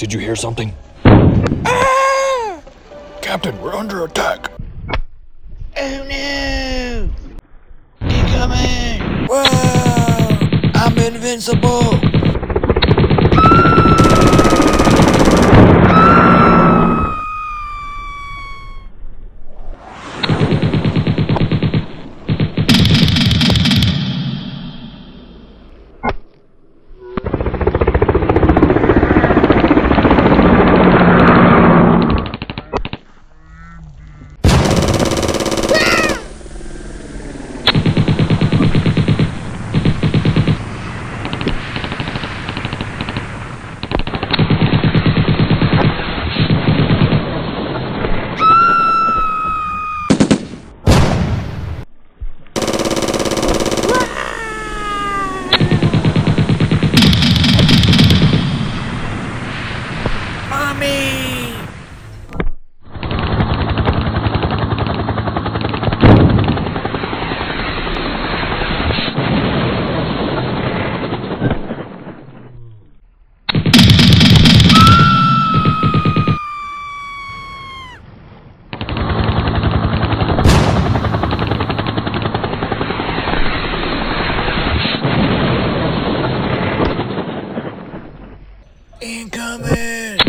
Did you hear something? Captain, we're under attack. Oh no! Incoming! Whoa! I'm invincible! Incoming!